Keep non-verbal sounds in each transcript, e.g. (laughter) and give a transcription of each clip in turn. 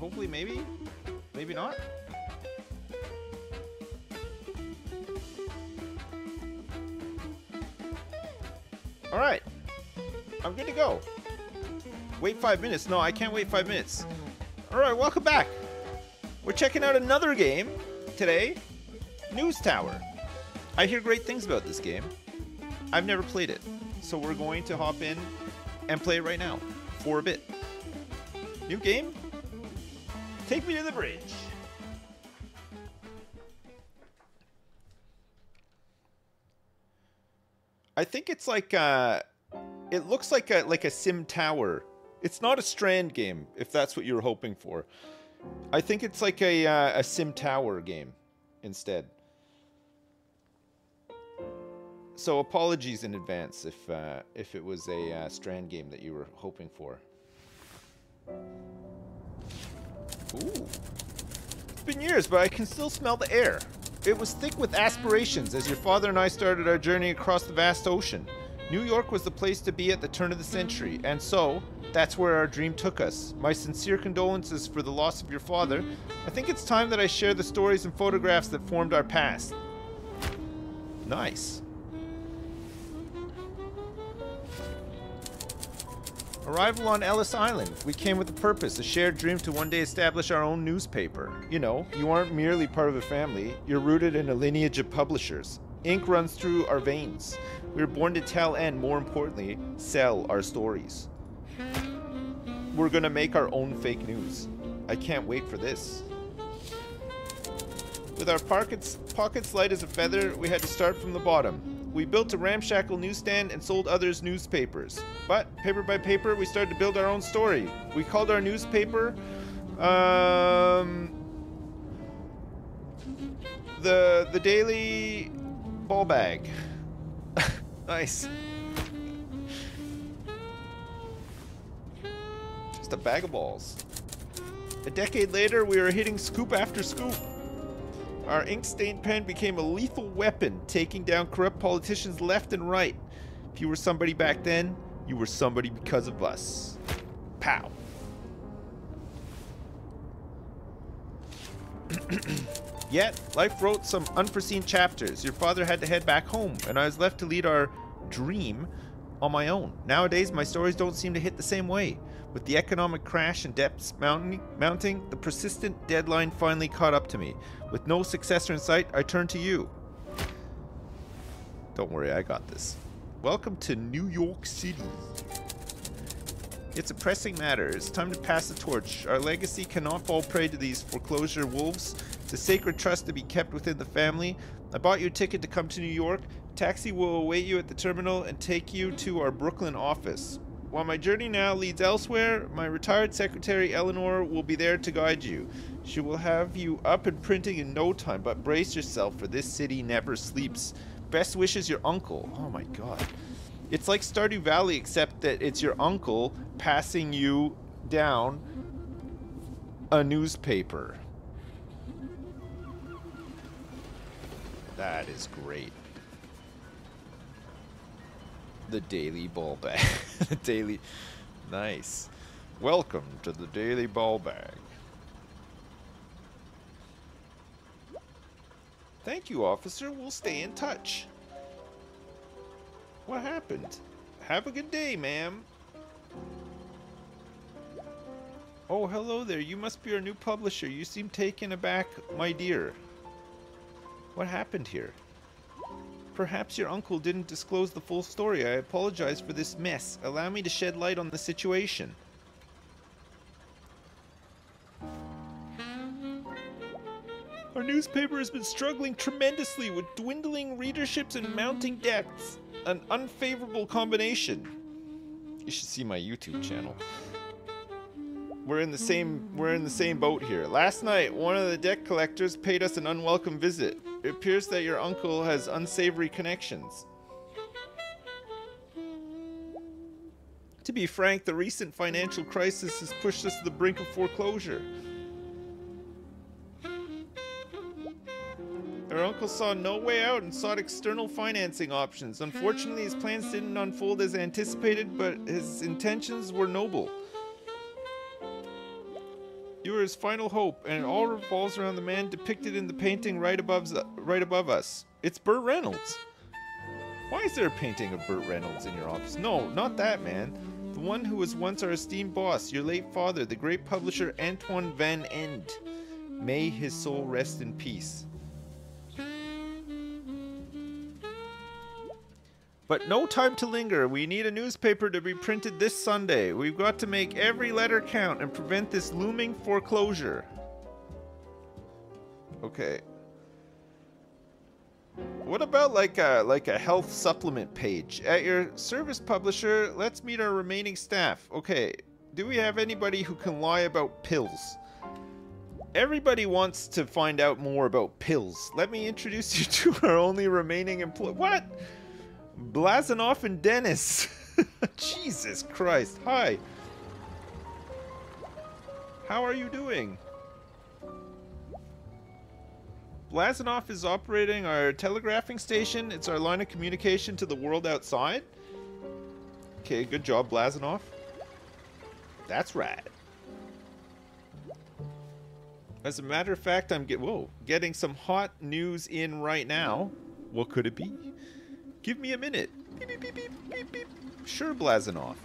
Hopefully, maybe? Maybe not? Alright. I'm good to go. Wait five minutes? No, I can't wait five minutes. Alright, welcome back. We're checking out another game today. News Tower. I hear great things about this game. I've never played it. So we're going to hop in and play it right now for a bit. New game? Take me to the bridge. I think it's like uh it looks like a like a sim tower. It's not a strand game if that's what you're hoping for. I think it's like a uh, a sim tower game instead. So apologies in advance if uh, if it was a uh, strand game that you were hoping for. Ooh. It's been years, but I can still smell the air. It was thick with aspirations as your father and I started our journey across the vast ocean. New York was the place to be at the turn of the century, and so, that's where our dream took us. My sincere condolences for the loss of your father. I think it's time that I share the stories and photographs that formed our past. Nice. Arrival on Ellis Island. We came with a purpose, a shared dream to one day establish our own newspaper. You know, you aren't merely part of a family, you're rooted in a lineage of publishers. Ink runs through our veins. We were born to tell and, more importantly, sell our stories. We're gonna make our own fake news. I can't wait for this. With our pockets, pockets light as a feather, we had to start from the bottom. We built a ramshackle newsstand and sold others newspapers. But, paper by paper, we started to build our own story. We called our newspaper, um, the, the Daily Ball Bag. (laughs) nice. Just a bag of balls. A decade later, we were hitting scoop after scoop. Our ink-stained pen became a lethal weapon, taking down corrupt politicians left and right. If you were somebody back then, you were somebody because of us. Pow. (clears throat) Yet, life wrote some unforeseen chapters. Your father had to head back home, and I was left to lead our dream on my own. Nowadays, my stories don't seem to hit the same way. With the economic crash and debts mounting, the persistent deadline finally caught up to me. With no successor in sight, I turn to you. Don't worry, I got this. Welcome to New York City. It's a pressing matter. It's time to pass the torch. Our legacy cannot fall prey to these foreclosure wolves. It's a sacred trust to be kept within the family. I bought you a ticket to come to New York. Taxi will await you at the terminal and take you to our Brooklyn office. While my journey now leads elsewhere, my retired secretary Eleanor will be there to guide you. She will have you up and printing in no time, but brace yourself for this city never sleeps. Best wishes, your uncle. Oh my god. It's like Stardew Valley, except that it's your uncle passing you down a newspaper. That is great. The Daily Ball Bag. (laughs) the Daily... Nice. Welcome to the Daily Ball Bag. Thank you, officer. We'll stay in touch. What happened? Have a good day, ma'am. Oh, hello there. You must be our new publisher. You seem taken aback, my dear. What happened here? Perhaps your uncle didn't disclose the full story. I apologize for this mess. Allow me to shed light on the situation. Our newspaper has been struggling tremendously with dwindling readerships and mounting debts. An unfavorable combination. You should see my YouTube channel. We're in the same we're in the same boat here. Last night, one of the debt collectors paid us an unwelcome visit. It appears that your uncle has unsavory connections. To be frank, the recent financial crisis has pushed us to the brink of foreclosure. Our uncle saw no way out and sought external financing options. Unfortunately, his plans didn't unfold as anticipated, but his intentions were noble. You are his final hope, and it all revolves around the man depicted in the painting right above, right above us. It's Burt Reynolds. Why is there a painting of Burt Reynolds in your office? No, not that man. The one who was once our esteemed boss, your late father, the great publisher Antoine Van End. May his soul rest in peace. But no time to linger. We need a newspaper to be printed this Sunday. We've got to make every letter count and prevent this looming foreclosure. Okay. What about like a like a health supplement page at your service publisher? Let's meet our remaining staff. Okay. Do we have anybody who can lie about pills? Everybody wants to find out more about pills. Let me introduce you (laughs) to our only remaining employee. What? Blazanoff and Dennis. (laughs) Jesus Christ. Hi. How are you doing? Blazanoff is operating our telegraphing station. It's our line of communication to the world outside. Okay, good job, Blazanoff. That's right. As a matter of fact, I'm get whoa, getting some hot news in right now. What could it be? Give me a minute. Beep, beep, beep, sure, Blazanoff.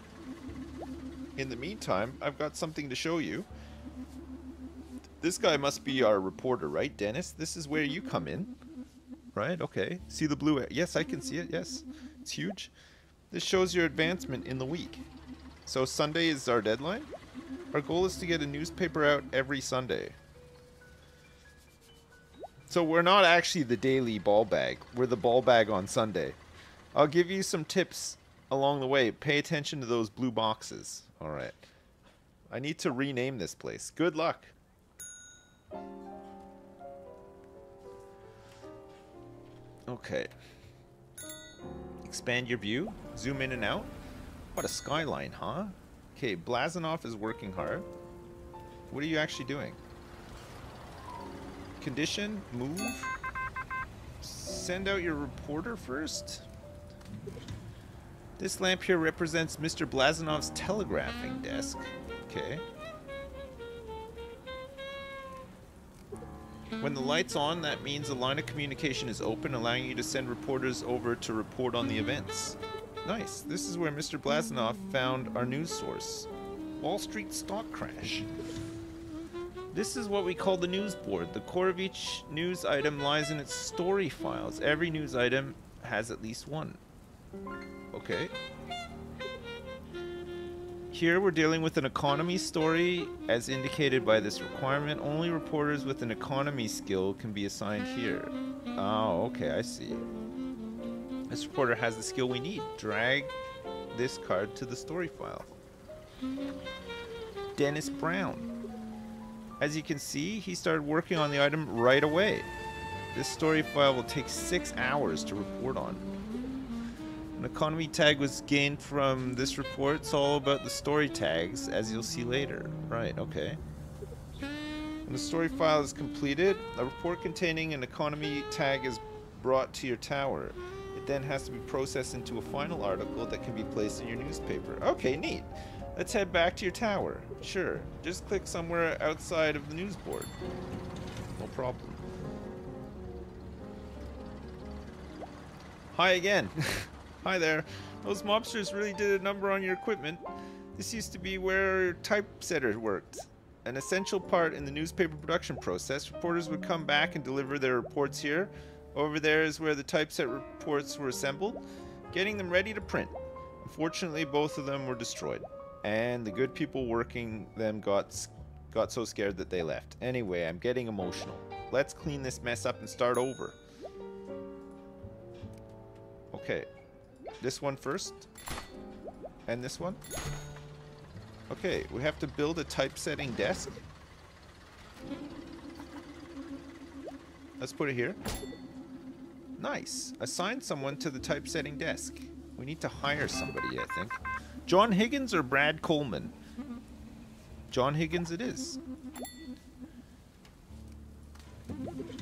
In the meantime, I've got something to show you. This guy must be our reporter, right, Dennis? This is where you come in. Right, okay. See the blue... Yes, I can see it, yes. It's huge. This shows your advancement in the week. So Sunday is our deadline? Our goal is to get a newspaper out every Sunday. So we're not actually the daily ball bag. We're the ball bag on Sunday. I'll give you some tips along the way. Pay attention to those blue boxes. All right. I need to rename this place. Good luck. Okay. Expand your view. Zoom in and out. What a skyline, huh? Okay, Blazanoff is working hard. What are you actually doing? Condition, move. Send out your reporter first. This lamp here represents Mr. Blazanoff's telegraphing desk. Okay. When the light's on, that means the line of communication is open, allowing you to send reporters over to report on the events. Nice. This is where Mr. Blazanoff found our news source. Wall Street stock crash. This is what we call the news board. The core of each news item lies in its story files. Every news item has at least one. Okay. Here we're dealing with an economy story as indicated by this requirement. Only reporters with an economy skill can be assigned here. Oh, okay, I see. This reporter has the skill we need. Drag this card to the story file. Dennis Brown. As you can see, he started working on the item right away. This story file will take six hours to report on. An economy tag was gained from this report. It's all about the story tags, as you'll see later. Right, okay. When the story file is completed, a report containing an economy tag is brought to your tower. It then has to be processed into a final article that can be placed in your newspaper. Okay, neat. Let's head back to your tower. Sure. Just click somewhere outside of the news board. No problem. Hi again. (laughs) Hi there. Those mobsters really did a number on your equipment. This used to be where typesetter worked. An essential part in the newspaper production process. Reporters would come back and deliver their reports here. Over there is where the typeset reports were assembled, getting them ready to print. Unfortunately, both of them were destroyed and the good people working them got got so scared that they left. Anyway, I'm getting emotional. Let's clean this mess up and start over. Okay. This one first. And this one. Okay, we have to build a typesetting desk. Let's put it here. Nice. Assign someone to the typesetting desk. We need to hire somebody, I think. John Higgins or Brad Coleman? John Higgins it is.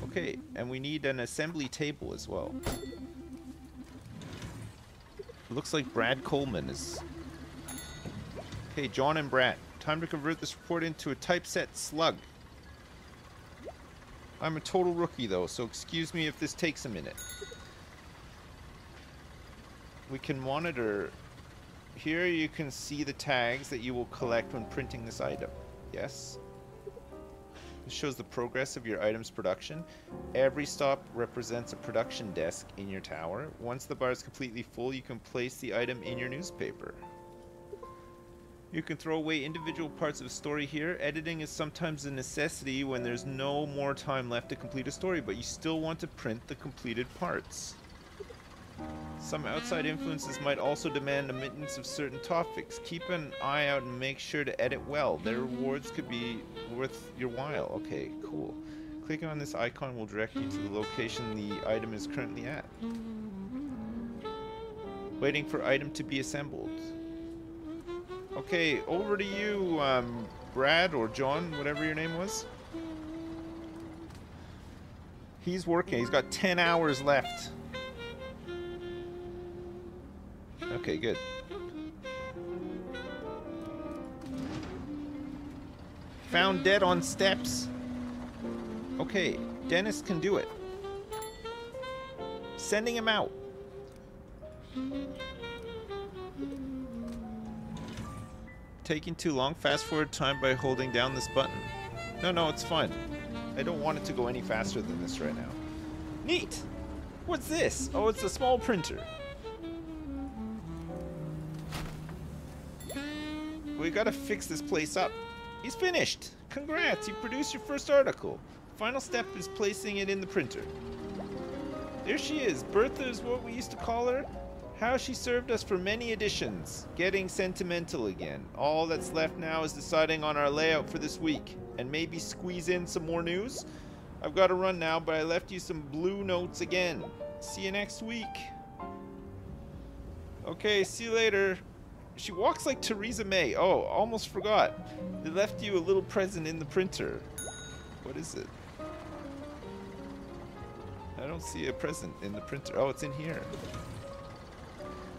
Okay, and we need an assembly table as well. Looks like Brad Coleman is... Okay, John and Brad. Time to convert this report into a typeset slug. I'm a total rookie though, so excuse me if this takes a minute. We can monitor. Here you can see the tags that you will collect when printing this item. Yes? This shows the progress of your item's production. Every stop represents a production desk in your tower. Once the bar is completely full, you can place the item in your newspaper. You can throw away individual parts of a story here. Editing is sometimes a necessity when there's no more time left to complete a story, but you still want to print the completed parts. Some outside influences might also demand omittance of certain topics. Keep an eye out and make sure to edit well. Their rewards could be worth your while. Okay, cool. Clicking on this icon will direct you to the location the item is currently at. Waiting for item to be assembled. Okay, over to you, um, Brad or John, whatever your name was. He's working. He's got 10 hours left. Okay, good. Found dead on steps. Okay, Dennis can do it. Sending him out. Taking too long, fast forward time by holding down this button. No, no, it's fine. I don't want it to go any faster than this right now. Neat! What's this? Oh, it's a small printer. Gotta fix this place up. He's finished! Congrats, you produced your first article. Final step is placing it in the printer. There she is. Bertha is what we used to call her. How she served us for many editions. Getting sentimental again. All that's left now is deciding on our layout for this week. And maybe squeeze in some more news. I've got to run now, but I left you some blue notes again. See you next week. Okay, see you later. She walks like Theresa May. Oh, almost forgot. They left you a little present in the printer. What is it? I don't see a present in the printer. Oh, it's in here.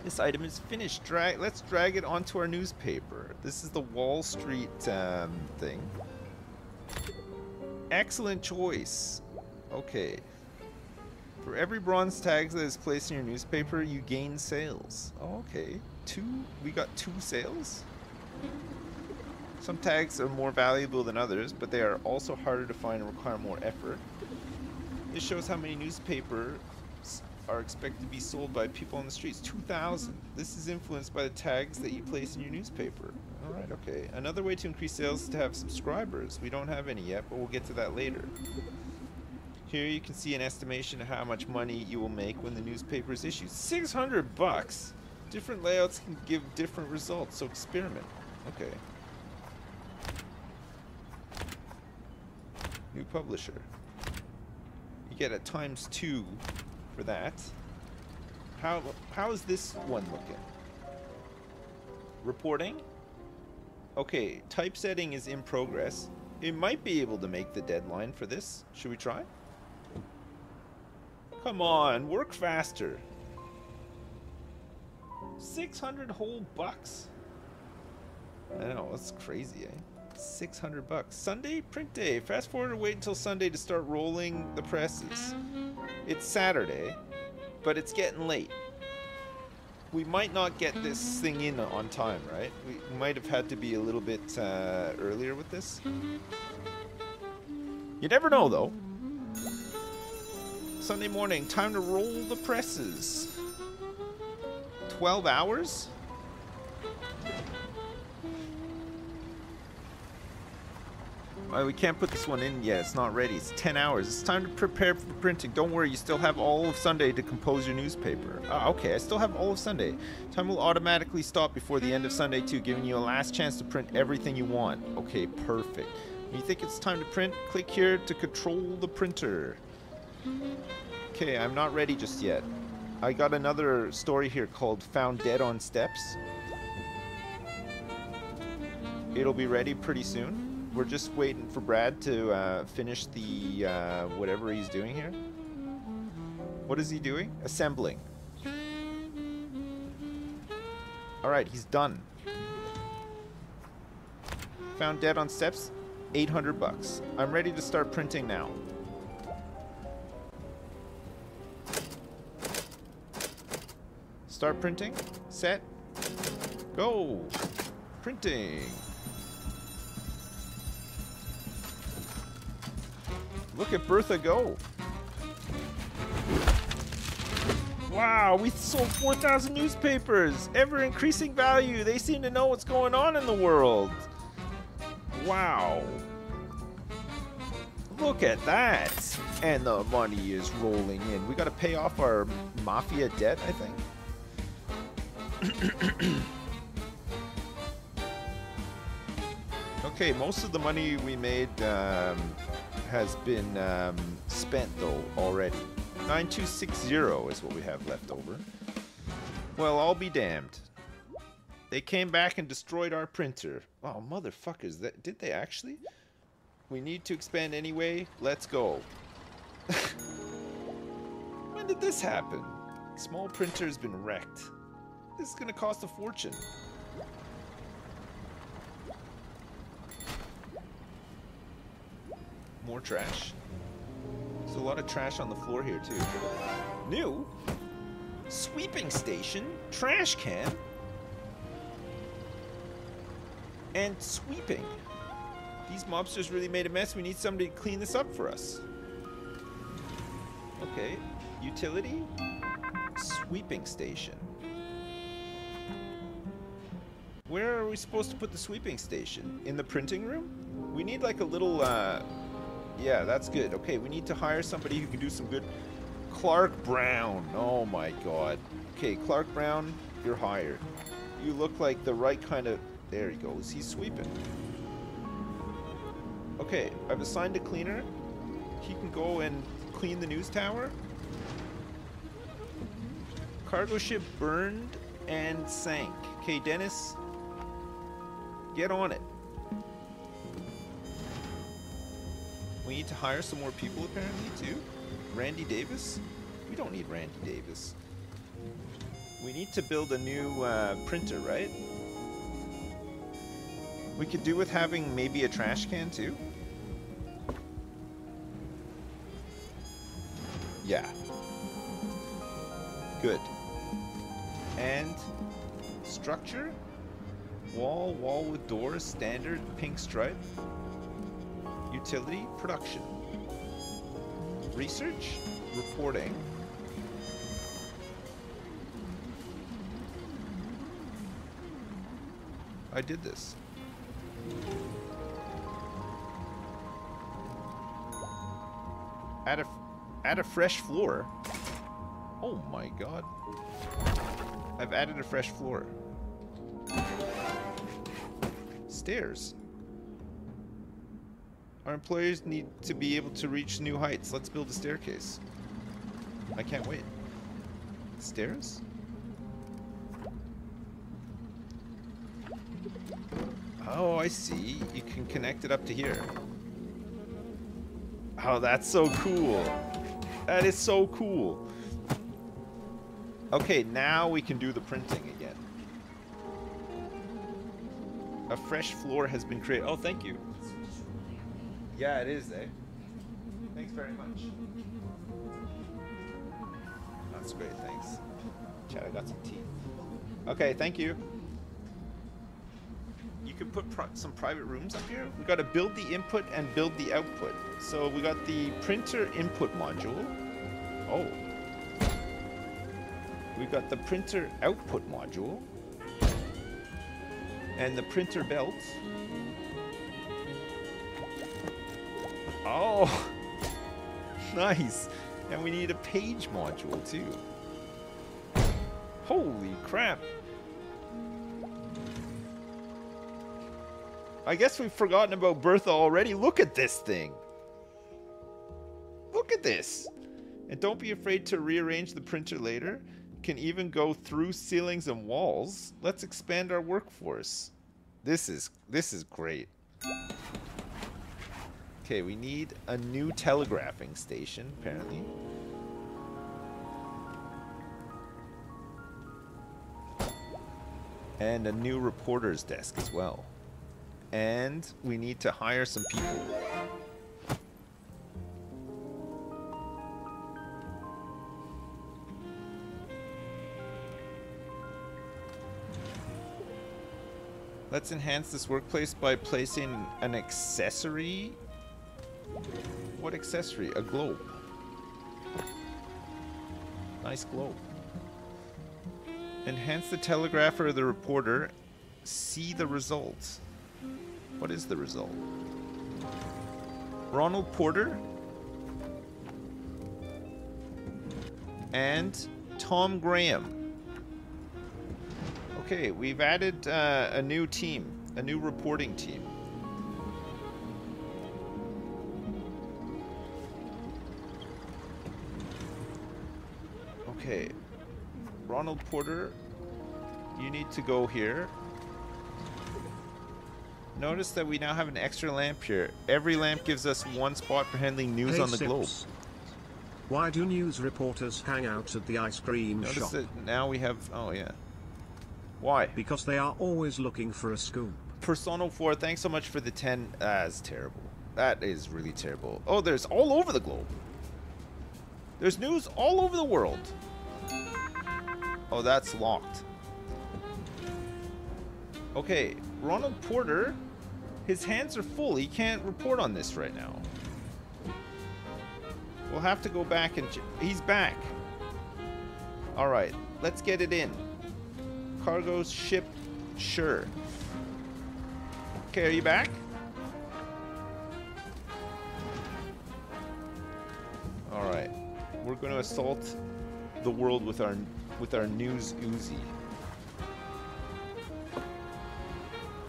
This item is finished. Drag. Let's drag it onto our newspaper. This is the Wall Street um, thing. Excellent choice. Okay. For every bronze tag that is placed in your newspaper, you gain sales. Oh, okay. Two? We got two sales? Some tags are more valuable than others, but they are also harder to find and require more effort. This shows how many newspapers are expected to be sold by people on the streets. 2,000. This is influenced by the tags that you place in your newspaper. Alright, okay. Another way to increase sales is to have subscribers. We don't have any yet, but we'll get to that later. Here you can see an estimation of how much money you will make when the newspaper is issued. 600 bucks! Different layouts can give different results, so experiment. Okay. New publisher. You get a times two for that. How how is this one looking? Reporting? Okay, typesetting is in progress. It might be able to make the deadline for this. Should we try? Come on, work faster. 600 whole bucks? I know, that's crazy, eh? 600 bucks. Sunday print day. Fast forward or wait until Sunday to start rolling the presses. It's Saturday, but it's getting late. We might not get this thing in on time, right? We might have had to be a little bit uh, earlier with this. You never know, though. Sunday morning, time to roll the presses. 12 hours? we can't put this one in yet. It's not ready. It's 10 hours. It's time to prepare for printing. Don't worry, you still have all of Sunday to compose your newspaper. Uh, okay, I still have all of Sunday. Time will automatically stop before the end of Sunday too, giving you a last chance to print everything you want. Okay, perfect. When you think it's time to print, click here to control the printer. Okay, I'm not ready just yet. I got another story here called Found Dead on Steps. It'll be ready pretty soon we're just waiting for Brad to uh, finish the uh, whatever he's doing here. What is he doing? Assembling. All right, he's done. Found dead on steps. 800 bucks. I'm ready to start printing now. Start printing. Set. Go. Printing. Look at Bertha go. Wow, we sold 4,000 newspapers. Ever increasing value. They seem to know what's going on in the world. Wow. Look at that. And the money is rolling in. We got to pay off our mafia debt, I think. (clears throat) okay, most of the money we made um, has been um, spent, though, already. 9260 is what we have left over. Well, I'll be damned. They came back and destroyed our printer. Oh, motherfuckers. That, did they actually? We need to expand anyway. Let's go. (laughs) when did this happen? Small printer's been wrecked. This is to cost a fortune. More trash. There's a lot of trash on the floor here, too. New? Sweeping station? Trash can? And sweeping. These mobsters really made a mess. We need somebody to clean this up for us. Okay. Utility? Sweeping station. Where are we supposed to put the sweeping station? In the printing room? We need like a little, uh... Yeah, that's good. Okay, we need to hire somebody who can do some good... Clark Brown. Oh my god. Okay, Clark Brown, you're hired. You look like the right kind of... There he goes. He's sweeping. Okay, I've assigned a cleaner. He can go and clean the news tower. Cargo ship burned and sank. Okay, Dennis, get on it. We need to hire some more people apparently too. Randy Davis? We don't need Randy Davis. We need to build a new uh, printer, right? We could do with having maybe a trash can too. Yeah. Good. And structure? Wall, wall with doors, standard, pink stripe. Utility, production. Research, reporting. I did this. Add a, add a fresh floor. Oh my god. I've added a fresh floor. Stairs. Our employers need to be able to reach new heights. Let's build a staircase. I can't wait. Stairs? Oh, I see. You can connect it up to here. Oh, that's so cool. That is so cool. Okay, now we can do the printing A fresh floor has been created. Oh, thank you. Yeah, it is, eh? Thanks very much. That's great, thanks. Chad, I got some tea. Okay, thank you. You can put some private rooms up here. We got to build the input and build the output. So we got the printer input module. Oh. We got the printer output module. And the printer belt. Oh, (laughs) nice. And we need a page module too. Holy crap. I guess we've forgotten about Bertha already. Look at this thing. Look at this. And don't be afraid to rearrange the printer later. Can even go through ceilings and walls. Let's expand our workforce. This is this is great. Okay, we need a new telegraphing station, apparently. And a new reporter's desk as well. And we need to hire some people. Let's enhance this workplace by placing an accessory. What accessory? A globe. Nice globe. Enhance the telegrapher or the reporter. See the results. What is the result? Ronald Porter and Tom Graham. Okay, we've added uh, a new team, a new reporting team. Okay, Ronald Porter, you need to go here. Notice that we now have an extra lamp here. Every lamp gives us one spot for handling news on the globe. Why do news reporters hang out at the ice cream Notice shop? that now we have. Oh yeah. Why? Because they are always looking for a scoop. Persona 4, thanks so much for the 10. That's terrible. That is really terrible. Oh, there's all over the globe. There's news all over the world. Oh, that's locked. Okay, Ronald Porter, his hands are full. He can't report on this right now. We'll have to go back and... He's back. All right, let's get it in. Cargo ship, sure. Okay, are you back? All right, we're going to assault the world with our with our news Uzi.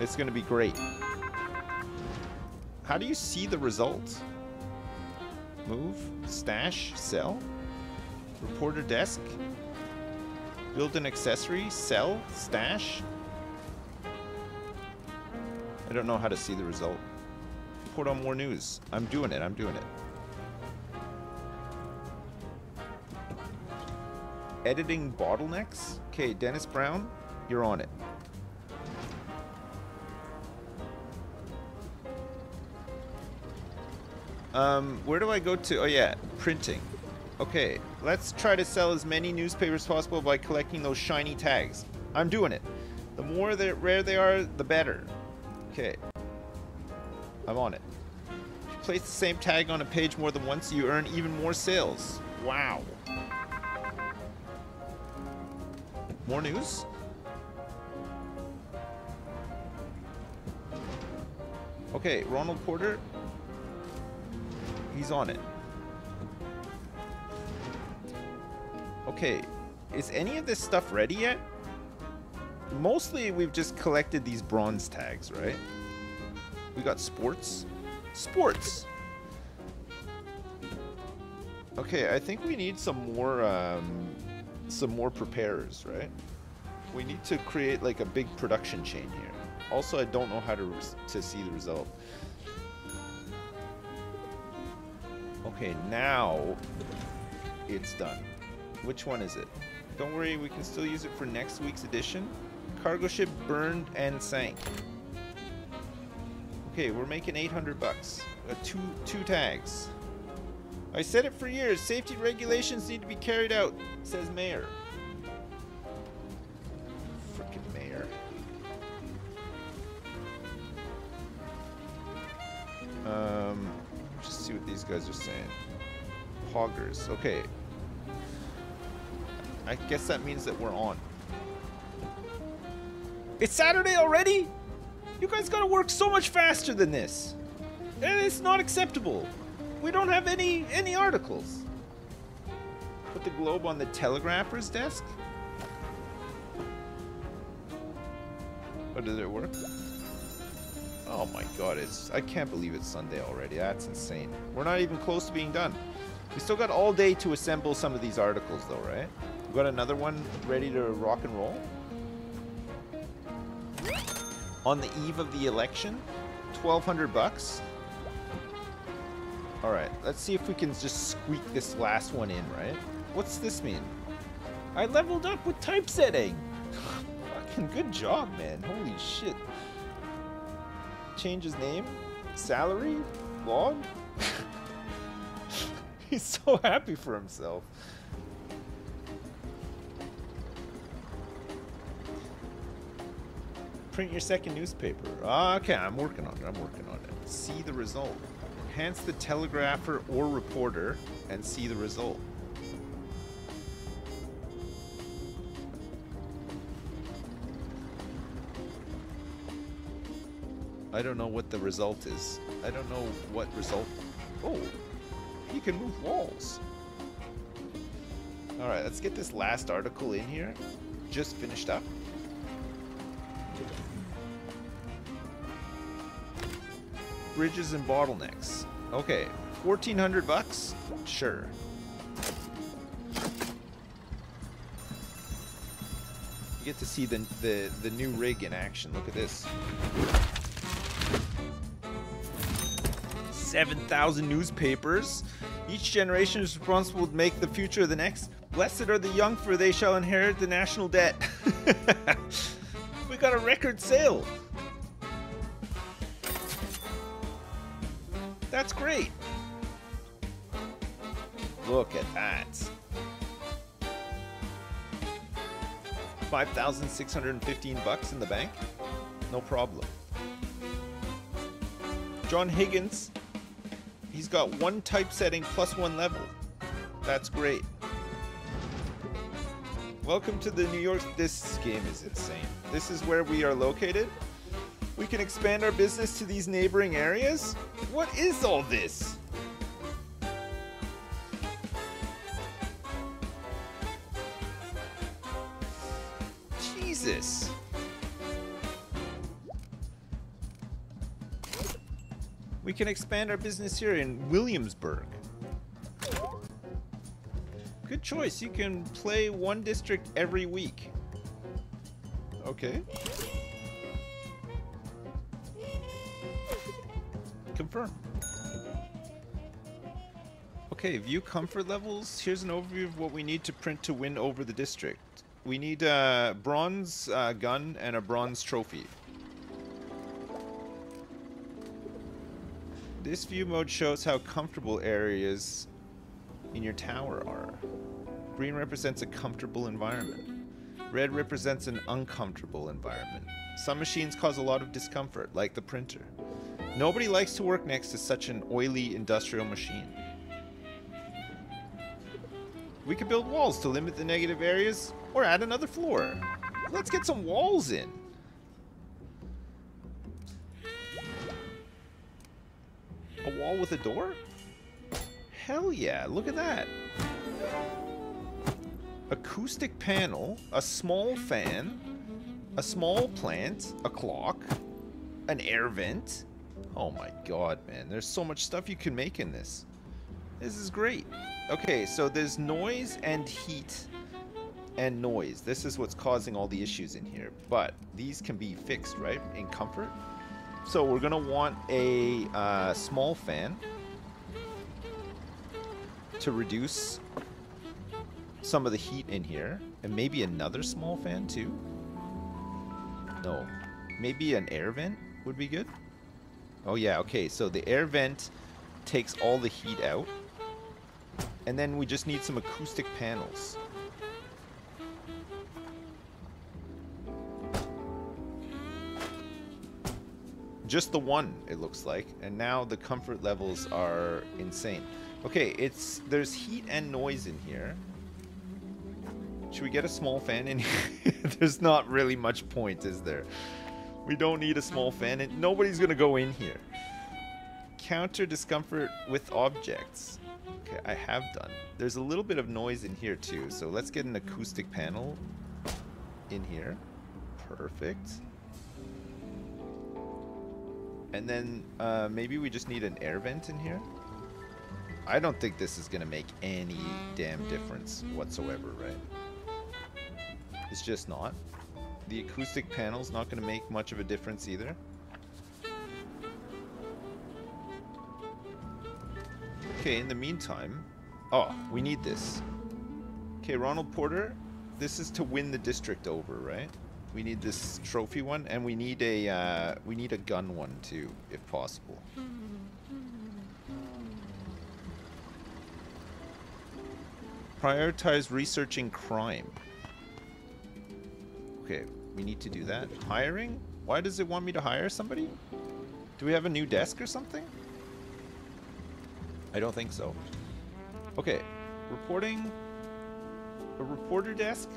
It's going to be great. How do you see the results? Move, stash, sell, reporter desk, build an accessory, sell, stash. I don't know how to see the result. Report on more news. I'm doing it. I'm doing it. Editing bottlenecks? Okay, Dennis Brown, you're on it. Um, where do I go to? Oh yeah, printing. Okay, let's try to sell as many newspapers as possible by collecting those shiny tags. I'm doing it. The more they rare they are, the better. Okay. I'm on it. If you place the same tag on a page more than once, you earn even more sales. Wow. More news? Okay, Ronald Porter. He's on it. Okay, is any of this stuff ready yet? Mostly we've just collected these bronze tags, right? We got sports. Sports! Okay, I think we need some more, um, some more preparers, right? We need to create like a big production chain here. Also, I don't know how to, to see the result. Okay, now it's done. Which one is it? Don't worry, we can still use it for next week's edition. Cargo ship burned and sank. Okay, we're making 800 bucks. Uh, two two tags. I said it for years. Safety regulations need to be carried out, says mayor. Frickin' mayor. Um, just see what these guys are saying. Hoggers. Okay. I guess that means that we're on. It's Saturday already? You guys gotta work so much faster than this. And it's not acceptable. We don't have any any articles. Put the globe on the telegrapher's desk? Oh, does it work? Oh my god, it's I can't believe it's Sunday already. That's insane. We're not even close to being done. We still got all day to assemble some of these articles though, right? Got another one ready to rock and roll. On the eve of the election, 1200 bucks. All right, let's see if we can just squeak this last one in, right? What's this mean? I leveled up with typesetting. (laughs) Fucking good job, man. Holy shit. change his name? Salary? Log? (laughs) He's so happy for himself. Print your second newspaper. Ah, okay, I'm working on it. I'm working on it. See the result. Enhance the telegrapher or reporter and see the result. I don't know what the result is. I don't know what result. Oh, he can move walls. All right, let's get this last article in here. Just finished up. Bridges and bottlenecks. Okay, 1400 bucks? Sure. You get to see the, the, the new rig in action. Look at this. 7,000 newspapers. Each generation is responsible to make the future of the next. Blessed are the young, for they shall inherit the national debt. (laughs) we got a record sale. That's great. Look at that. 5,615 bucks in the bank? No problem. John Higgins, he's got one typesetting plus one level. That's great. Welcome to the New York. This game is insane. This is where we are located. We can expand our business to these neighboring areas? What is all this? Jesus. We can expand our business here in Williamsburg. Choice. You can play one district every week. Okay. Confirm. Okay, view comfort levels. Here's an overview of what we need to print to win over the district. We need a bronze uh, gun and a bronze trophy. This view mode shows how comfortable areas in your tower are. Green represents a comfortable environment. Red represents an uncomfortable environment. Some machines cause a lot of discomfort, like the printer. Nobody likes to work next to such an oily industrial machine. We could build walls to limit the negative areas, or add another floor. Let's get some walls in. A wall with a door? Hell yeah, look at that. Acoustic panel, a small fan, a small plant, a clock, an air vent. Oh my god, man. There's so much stuff you can make in this. This is great. Okay, so there's noise and heat and noise. This is what's causing all the issues in here. But these can be fixed, right, in comfort. So we're going to want a uh, small fan to reduce some of the heat in here. And maybe another small fan too. No. Maybe an air vent would be good. Oh yeah, okay. So the air vent takes all the heat out. And then we just need some acoustic panels. Just the one, it looks like. And now the comfort levels are insane. Okay, it's there's heat and noise in here. Should we get a small fan in here? (laughs) there's not really much point, is there? We don't need a small fan, and nobody's gonna go in here. Counter discomfort with objects. Okay, I have done. There's a little bit of noise in here too, so let's get an acoustic panel in here. Perfect. And then uh, maybe we just need an air vent in here. I don't think this is going to make any damn difference whatsoever, right? It's just not. The acoustic panel's not going to make much of a difference either. Okay, in the meantime... Oh, we need this. Okay, Ronald Porter, this is to win the district over, right? We need this trophy one, and we need a uh, we need a gun one too, if possible. Prioritize researching crime. Okay, we need to do that. Hiring? Why does it want me to hire somebody? Do we have a new desk or something? I don't think so. Okay, reporting. A reporter desk,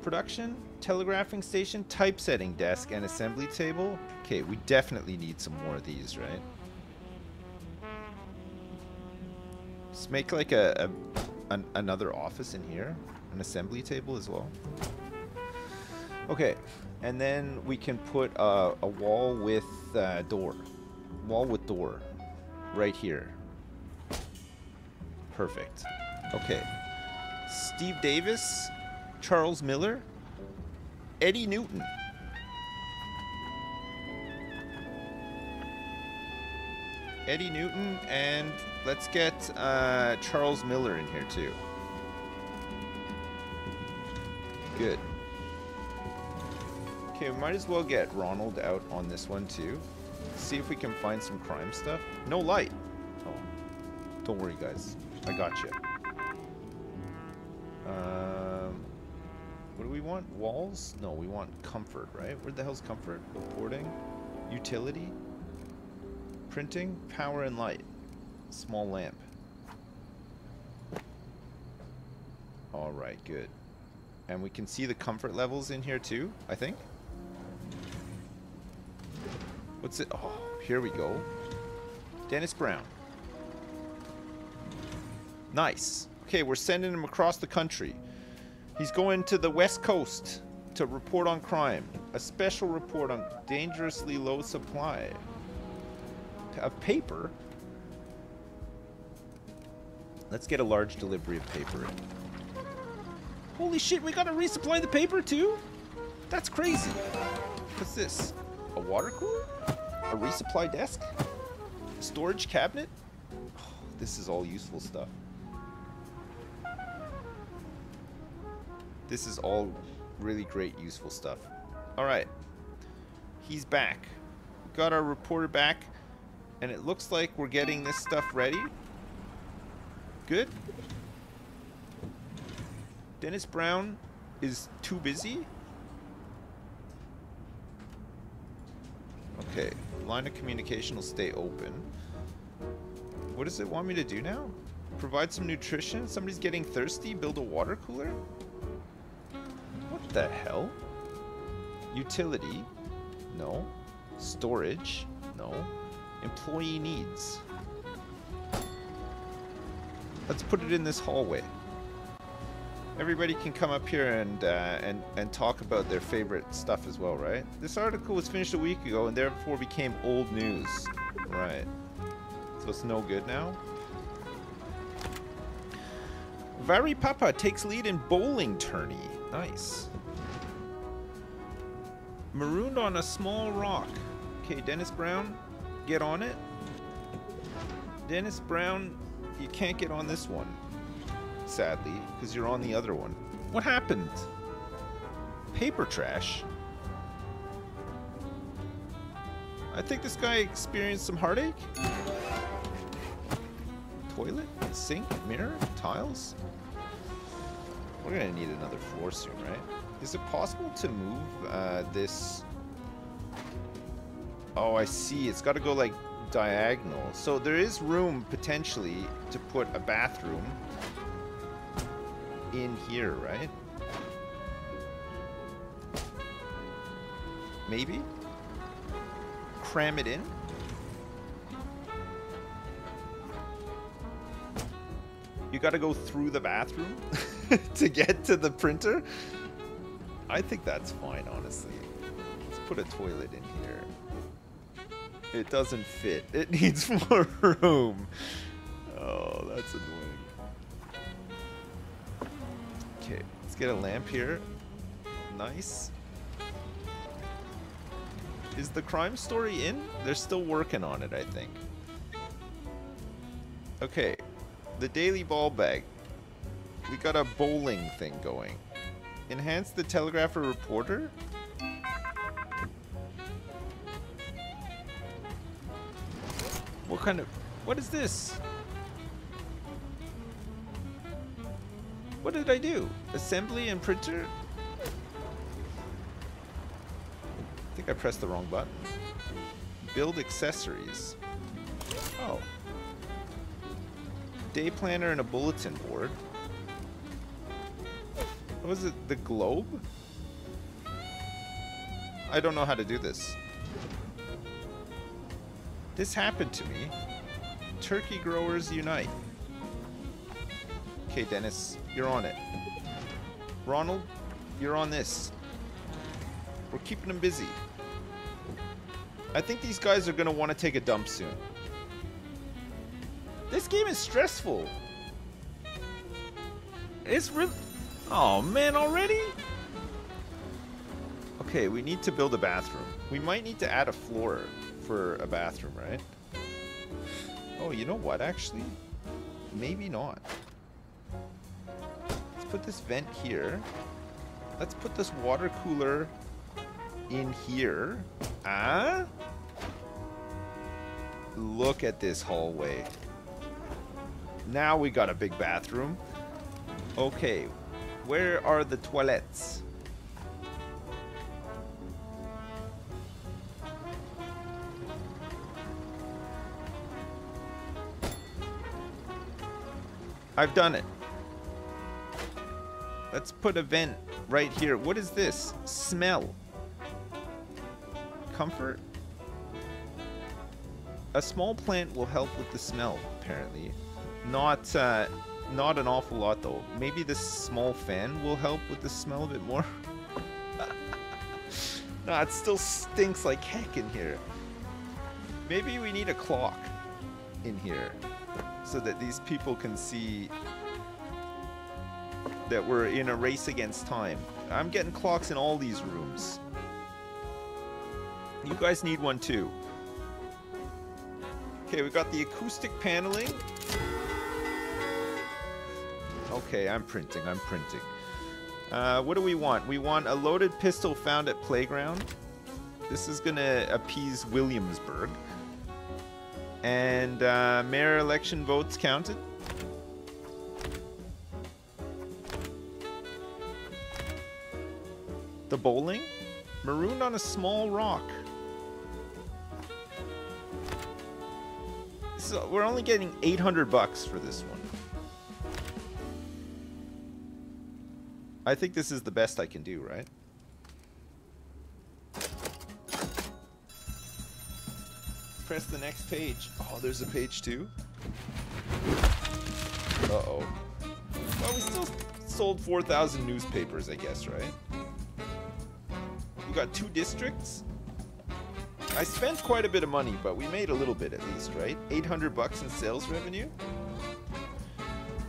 production, telegraphing station, typesetting desk, and assembly table. Okay, we definitely need some more of these, right? Let's make like a, a an, another office in here, an assembly table as well. Okay, and then we can put a, a wall with uh, door, wall with door, right here. Perfect. Okay. Steve Davis, Charles Miller, Eddie Newton. Eddie Newton, and let's get uh, Charles Miller in here too. Good. Okay, we might as well get Ronald out on this one too. See if we can find some crime stuff. No light. Oh, don't worry, guys. I got you. Um, what do we want? Walls? No, we want comfort, right? Where the hell's comfort? Reporting? Utility? Printing? Power and light. Small lamp. Alright, good. And we can see the comfort levels in here too, I think. What's it? Oh, here we go. Dennis Brown. Nice. Okay, we're sending him across the country. He's going to the west coast to report on crime. A special report on dangerously low supply of paper. Let's get a large delivery of paper. Holy shit, we gotta resupply the paper too? That's crazy. What's this? A water cooler? A resupply desk? Storage cabinet? Oh, (sighs) this is all useful stuff. This is all really great, useful stuff. Alright. He's back. Got our reporter back. And it looks like we're getting this stuff ready. Good. Dennis Brown is too busy. Okay. Line of communication will stay open. What does it want me to do now? Provide some nutrition? Somebody's getting thirsty? Build a water cooler? What the hell? Utility? No. Storage? No. Employee needs. Let's put it in this hallway. Everybody can come up here and, uh, and, and talk about their favorite stuff as well, right? This article was finished a week ago and therefore became old news. Right. So it's no good now? Varipapa takes lead in bowling tourney. Nice. Marooned on a small rock. Okay, Dennis Brown, get on it. Dennis Brown, you can't get on this one, sadly, because you're on the other one. What happened? Paper trash? I think this guy experienced some heartache. Toilet, sink, mirror, tiles. We're gonna need another floor soon, right? Is it possible to move uh, this? Oh, I see. It's got to go like diagonal. So there is room potentially to put a bathroom in here, right? Maybe? Cram it in? You gotta go through the bathroom (laughs) to get to the printer? I think that's fine, honestly. Let's put a toilet in here. It doesn't fit. It (laughs) needs more room. Oh, that's annoying. Okay, let's get a lamp here. Nice. Is the crime story in? They're still working on it, I think. Okay, the Daily BallBag. We got a bowling thing going. Enhance the telegrapher reporter? What kind of... What is this? What did I do? Assembly and printer? I think I pressed the wrong button. Build accessories. Oh. Day planner and a bulletin board. What was it? The globe? I don't know how to do this. This happened to me. Turkey growers unite. Okay, Dennis, you're on it. Ronald, you're on this. We're keeping them busy. I think these guys are going to want to take a dump soon. This game is stressful. It's really... Oh, man, already? Okay, we need to build a bathroom. We might need to add a floor for a bathroom, right? Oh, you know what, actually? Maybe not. Put this vent here. Let's put this water cooler in here. Ah? Look at this hallway. Now we got a big bathroom. Okay, where are the toilets? I've done it. Let's put a vent right here. What is this? Smell. Comfort? A small plant will help with the smell, apparently. Not, uh, not an awful lot, though. Maybe this small fan will help with the smell a bit more. (laughs) no, it still stinks like heck in here. Maybe we need a clock in here so that these people can see that we're in a race against time. I'm getting clocks in all these rooms. You guys need one too. Okay, we got the acoustic paneling. Okay, I'm printing, I'm printing. Uh, what do we want? We want a loaded pistol found at playground. This is gonna appease Williamsburg. And uh, mayor election votes counted. The bowling? Marooned on a small rock. So we're only getting 800 bucks for this one. I think this is the best I can do, right? Press the next page. Oh, there's a page two. Uh-oh. Well, we still sold 4,000 newspapers, I guess, right? We got two districts. I spent quite a bit of money, but we made a little bit at least, right? 800 bucks in sales revenue.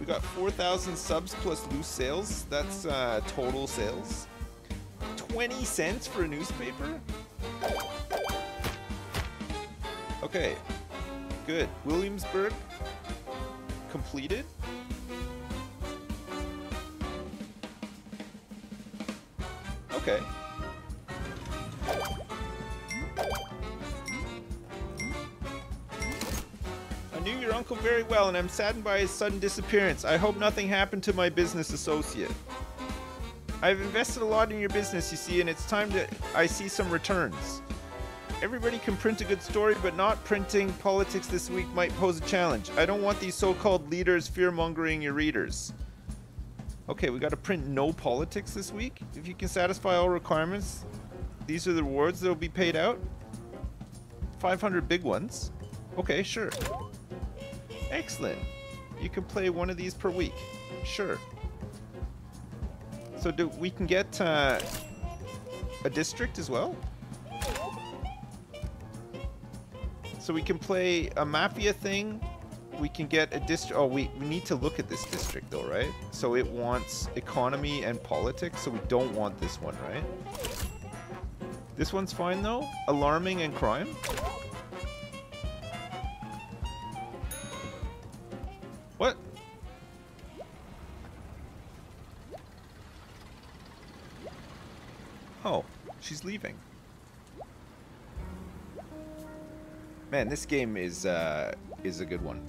We got 4,000 subs plus loose sales. That's uh, total sales. 20 cents for a newspaper? Okay. Good. Williamsburg completed. Okay. Your uncle very well and I'm saddened by his sudden disappearance. I hope nothing happened to my business associate. I've invested a lot in your business, you see, and it's time that I see some returns. Everybody can print a good story, but not printing politics this week might pose a challenge. I don't want these so-called leaders fear-mongering your readers. Okay, we gotta print no politics this week? If you can satisfy all requirements, these are the rewards that will be paid out? 500 big ones? Okay, sure. Excellent. You can play one of these per week. Sure. So do we can get uh, a district as well? So we can play a mafia thing. We can get a district. Oh, we, we need to look at this district though, right? So it wants economy and politics. So we don't want this one, right? This one's fine though. Alarming and crime. Leaving. Man, this game is uh, is a good one.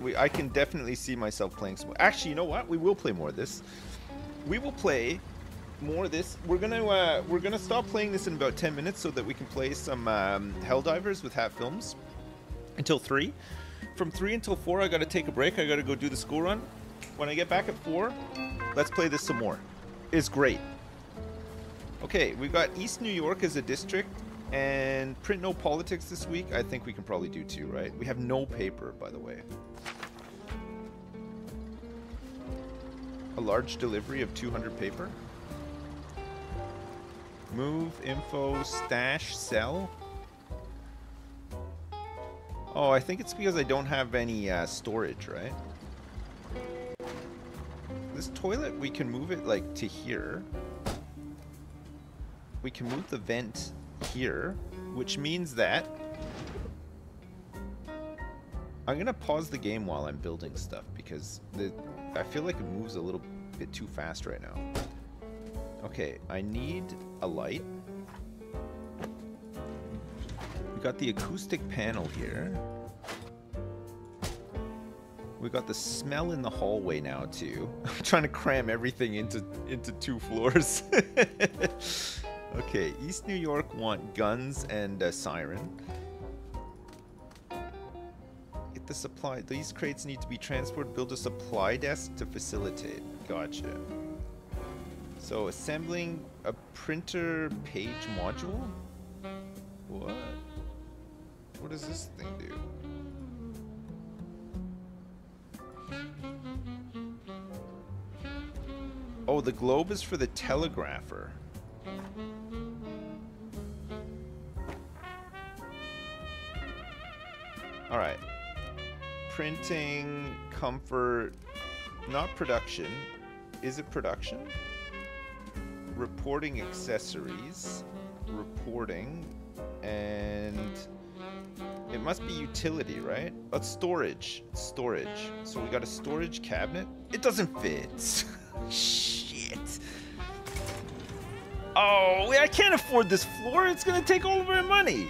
We, I can definitely see myself playing some. Actually, you know what? We will play more of this. We will play more of this. We're gonna uh, we're gonna stop playing this in about 10 minutes so that we can play some um, Helldivers with Hat Films until three. From three until four, I gotta take a break. I gotta go do the school run. When I get back at four, let's play this some more. It's great. Okay, we've got East New York as a district and print no politics this week. I think we can probably do two, right? We have no paper, by the way. A large delivery of 200 paper. Move, info, stash, sell. Oh, I think it's because I don't have any uh, storage, right? This toilet, we can move it like to here. We can move the vent here, which means that I'm gonna pause the game while I'm building stuff because the I feel like it moves a little bit too fast right now. Okay, I need a light. We got the acoustic panel here. We got the smell in the hallway now too. (laughs) I'm trying to cram everything into into two floors. (laughs) okay, East New York want guns and a siren. Get the supply. These crates need to be transported. Build a supply desk to facilitate. Gotcha. So assembling a printer page module? What? What does this thing do? Oh, the globe is for the telegrapher. Alright. Printing, comfort, not production. Is it production? Reporting accessories, reporting, and it must be utility, right? But storage, storage. So we got a storage cabinet. It doesn't fit. (laughs) Shit. Oh, I can't afford this floor. It's gonna take all of our money.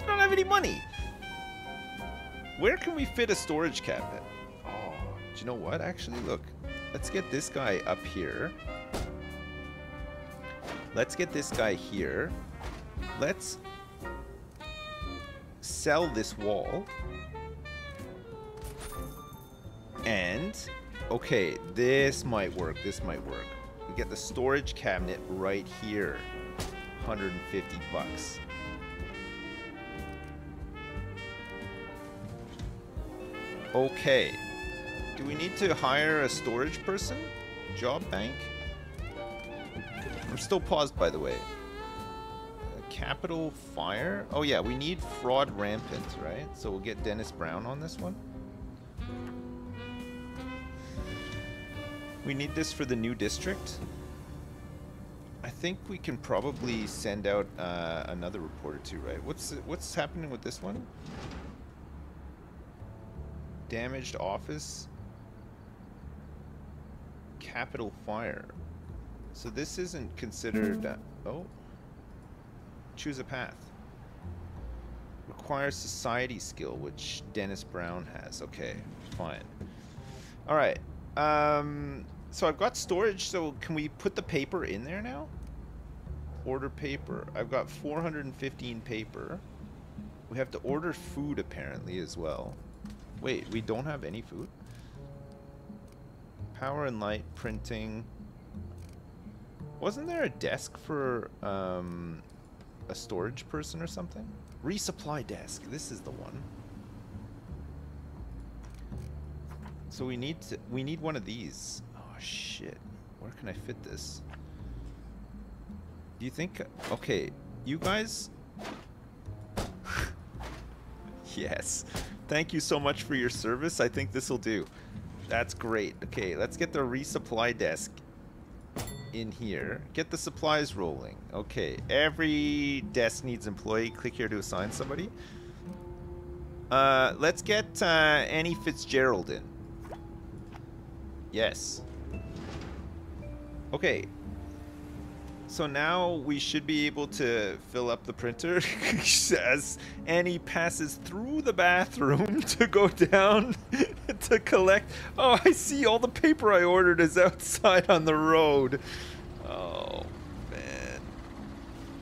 I don't have any money. Where can we fit a storage cabinet? Oh, do you know what? Actually, look. Let's get this guy up here. Let's get this guy here. Let's sell this wall. And, okay, this might work. This might work. We get the storage cabinet right here. 150 bucks. Okay. Do we need to hire a storage person? Job bank? I'm still paused, by the way. Uh, capital fire? Oh yeah, we need fraud rampant, right? So we'll get Dennis Brown on this one. We need this for the new district. I think we can probably send out uh, another reporter too, right? What's what's happening with this one? Damaged office. Capital fire. So this isn't considered... Oh. Choose a path. Requires society skill, which Dennis Brown has. Okay, fine. Alright. Um, so I've got storage, so can we put the paper in there now? Order paper. I've got 415 paper. We have to order food, apparently, as well. Wait, we don't have any food? Power and light, printing... Wasn't there a desk for um, a storage person or something? Resupply desk. This is the one. So we need to, we need one of these. Oh shit. Where can I fit this? Do you think okay, you guys (laughs) Yes. Thank you so much for your service. I think this will do. That's great. Okay, let's get the resupply desk in here. Get the supplies rolling. Okay, every desk needs employee. Click here to assign somebody. Uh, let's get uh, Annie Fitzgerald in. Yes. Okay. So now we should be able to fill up the printer (laughs) as Annie passes through the bathroom (laughs) to go down (laughs) to collect. Oh, I see all the paper I ordered is outside on the road. Oh, man.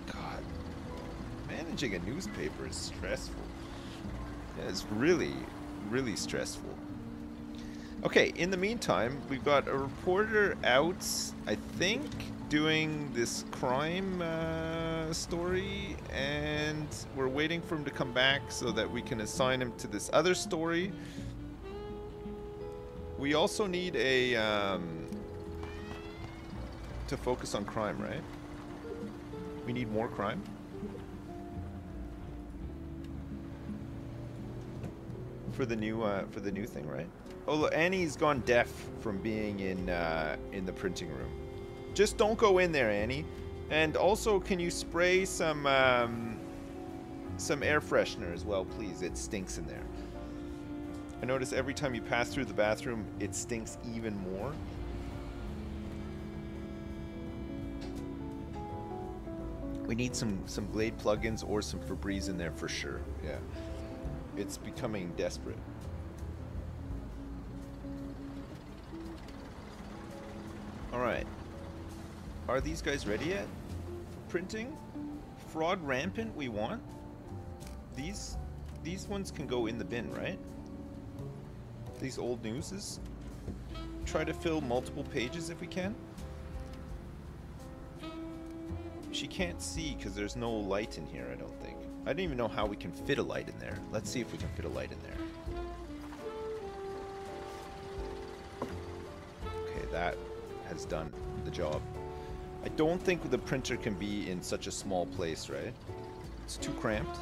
God. Managing a newspaper is stressful. It's really, really stressful. Okay, in the meantime, we've got a reporter out, I think, doing this crime uh, story, and we're waiting for him to come back so that we can assign him to this other story. We also need a um, to focus on crime, right? We need more crime. For the new uh, for the new thing, right? Oh, look, Annie's gone deaf from being in uh, in the printing room. Just don't go in there, Annie. And also, can you spray some um, some air freshener as well, please? It stinks in there. I notice every time you pass through the bathroom, it stinks even more. We need some some Glade plugins or some Febreze in there for sure. Yeah, it's becoming desperate. All right. Are these guys ready yet? Printing? Fraud rampant we want? These these ones can go in the bin, right? These old newses? Try to fill multiple pages if we can? She can't see because there's no light in here, I don't think. I don't even know how we can fit a light in there. Let's see if we can fit a light in there. Okay, that has done the job. I don't think the printer can be in such a small place, right? It's too cramped.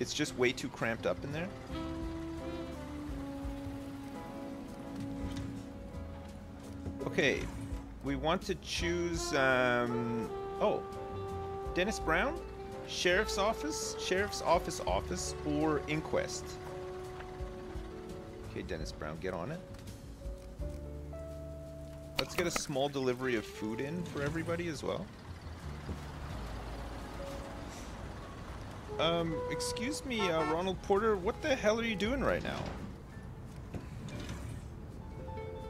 It's just way too cramped up in there. Okay, we want to choose, um, oh, Dennis Brown? Sheriff's Office? Sheriff's Office Office or Inquest? Okay, Dennis Brown, get on it. Let's get a small delivery of food in for everybody as well. Um, excuse me, uh, Ronald Porter, what the hell are you doing right now?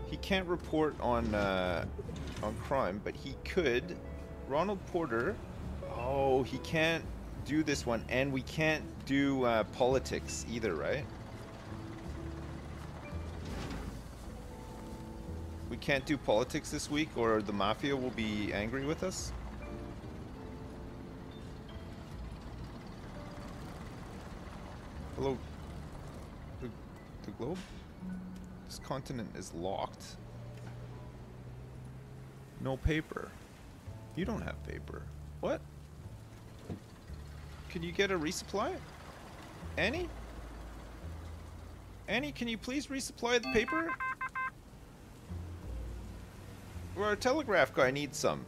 He can't report on, uh, on crime, but he could. Ronald Porter, oh, he can't do this one, and we can't do, uh, politics either, right? We can't do politics this week or the mafia will be angry with us. Hello? The, the globe? This continent is locked. No paper. You don't have paper. What? Can you get a resupply? Annie? Annie, can you please resupply the paper? Our telegraph guy needs some.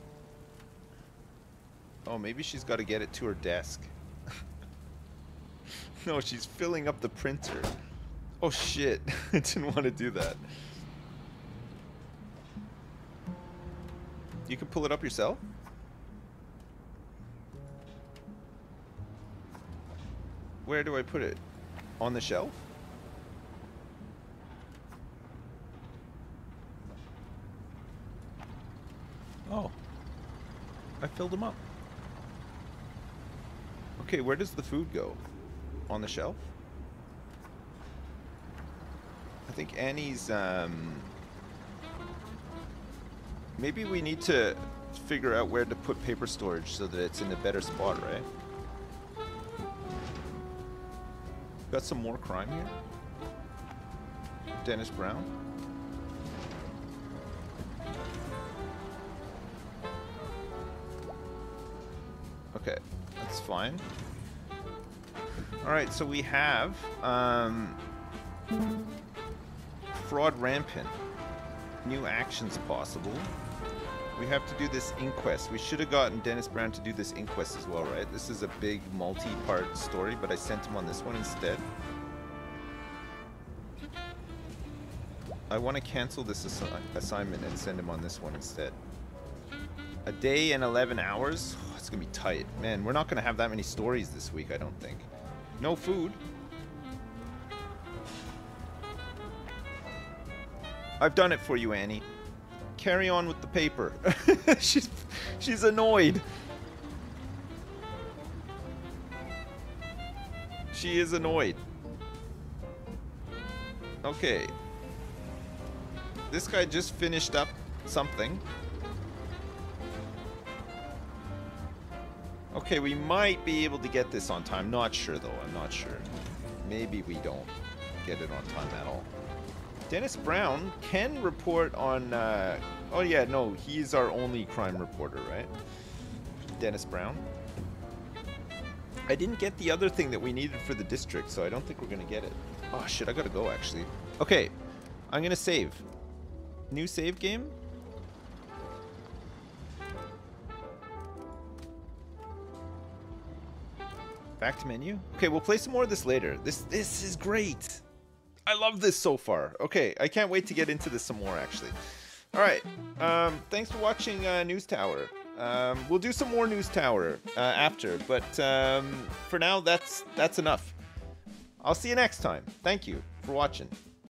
Oh, maybe she's got to get it to her desk. (laughs) no, she's filling up the printer. Oh shit, (laughs) I didn't want to do that. You can pull it up yourself? Where do I put it? On the shelf? I filled them up. Okay, where does the food go? On the shelf? I think Annie's, um... Maybe we need to figure out where to put paper storage so that it's in a better spot, right? Got some more crime here? Dennis Brown? Fine. Alright, so we have um, fraud rampant. New actions possible. We have to do this inquest. We should have gotten Dennis Brown to do this inquest as well, right? This is a big multi-part story, but I sent him on this one instead. I want to cancel this assi assignment and send him on this one instead. A day and 11 hours? Oh, (sighs) it's gonna be tight. Man, we're not gonna have that many stories this week, I don't think. No food. I've done it for you, Annie. Carry on with the paper. (laughs) she's she's annoyed. She is annoyed. Okay. This guy just finished up something. Okay, we might be able to get this on time. Not sure, though. I'm not sure. Maybe we don't get it on time at all. Dennis Brown can report on... Uh, oh, yeah, no. He's our only crime reporter, right? Dennis Brown. I didn't get the other thing that we needed for the district, so I don't think we're going to get it. Oh, shit. I got to go, actually. Okay. I'm going to save. New save game? Back to menu? Okay, we'll play some more of this later. This this is great. I love this so far. Okay, I can't wait to get into this some more, actually. All right. Um, thanks for watching uh, News Tower. Um, we'll do some more News Tower uh, after, but um, for now, that's that's enough. I'll see you next time. Thank you for watching.